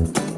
Musik